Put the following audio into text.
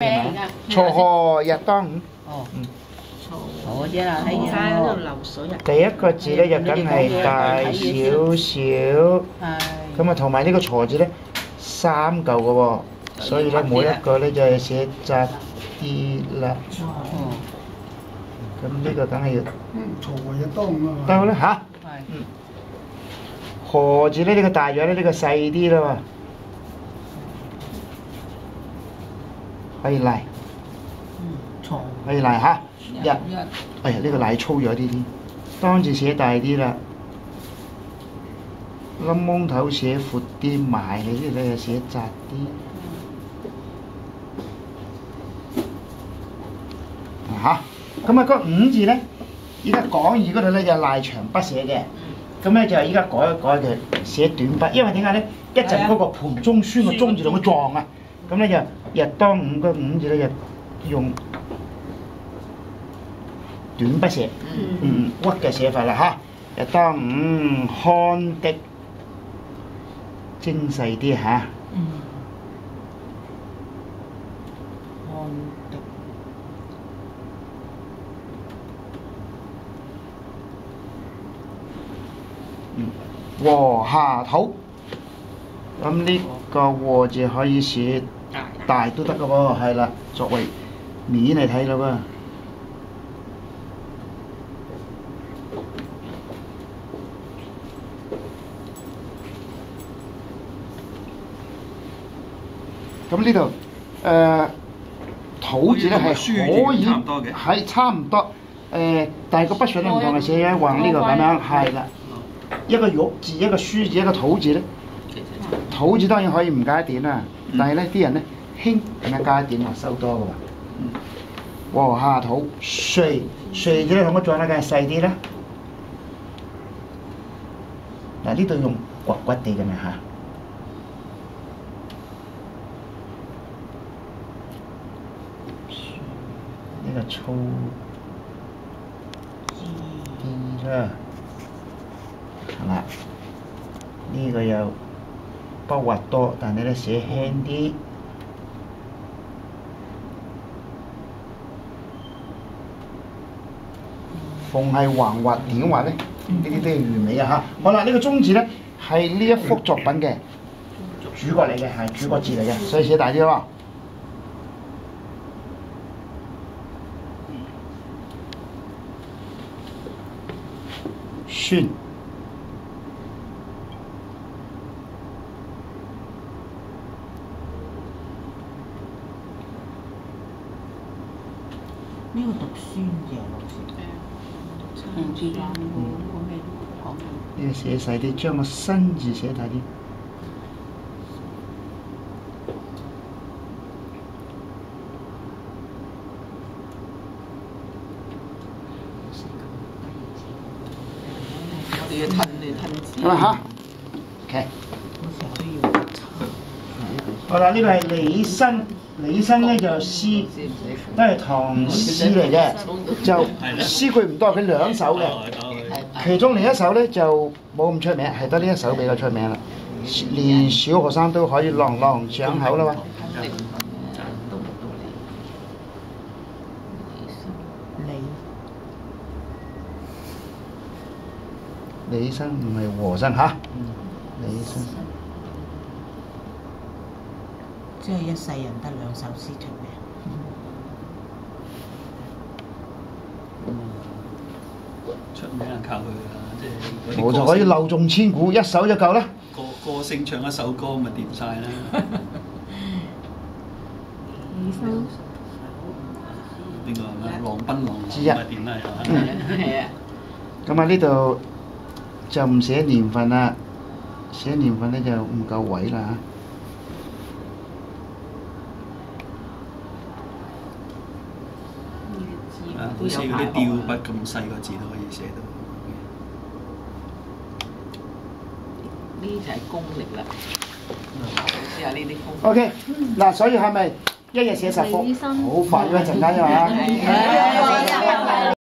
名啊，鋤河日當午。哦，嗯好啲啦，喺度流水啊。第一個字咧就梗係大少少，係。咁啊同埋呢個鋤字咧三嚿嘅喎，所以咧每一個咧就係寫窄啲啦。哦，咁呢個梗係要鋤河日當午啊嘛。得啦吓，係。河字咧呢個大咗咧，呢個細啲啦喎。可以嚟。可以嚟吓。日，一。哎呀呢個奶粗咗啲啲，當字寫大啲啦。冧蒙頭寫闊啲，埋你呢度又寫窄啲。嚇，咁啊嗰五字咧，依家講義嗰度咧就賴長筆寫嘅，咁咧就依家改一改佢寫短筆，因為點解咧？一陣嗰個盤中書個中字同佢撞啊，咁咧就日當午嗰五字咧就用短筆寫，嗯屈嘅寫法啦嚇。日當午看的精細啲嚇。嗯。和下土，咁呢個和字可以寫大都得嘅喎，係啦，作為面嚟睇啦喎。咁呢度誒土字咧係可以係差唔多誒，但係個筆順咧唔同，係寫一橫呢個咁樣，係啦。一個玉字，一個書字，一個土字咧。土字當然可以唔加一點啦，但係咧啲人咧興咁樣加一點話收多嘅喎。和下土，穗穗字咧同我撞咧梗係細啲啦。嗱呢度用刮骨地嘅嘛嚇。呢個粗啲啦。係啦，呢、個又不畫多，但係咧寫輕啲。逢係橫畫點畫咧？呢啲都係完美啊嚇！好啦，呢、個中字咧係呢一幅作品嘅主角嚟嘅，係主角字嚟嘅，所以寫大啲咯。宣。呢個讀書嘅老師。唔知㗎，呢個呢個咩講緊？呢個寫細啲，將個新字寫大啲。我哋要吞嚟褪字。好啦嚇，OK。好啦，呢個係李生，李生咧就詩都係唐詩嚟嘅，就詩句唔多，佢兩首嘅，其中另一首咧就冇咁出名，係得呢一首比較出名啦。連小學生都可以朗朗上口啦嘛。李生唔係和生嚇，李生。即係一世人得兩首詩出名。出名係靠佢啦，即係我就可以漏中千古，一首就夠啦。個歌星唱一首歌咪掂晒啦。邊個係咪浪奔浪之一係啊。咁啊呢度就唔寫年份啦，寫年份咧就唔夠位啦嚇。啊，好似嗰啲吊筆咁細個字都可以寫到。呢就係功力啦。試下呢啲功。OK，嗱，所以係咪一日寫十幅？好快嗰一陣間啫嘛。係啊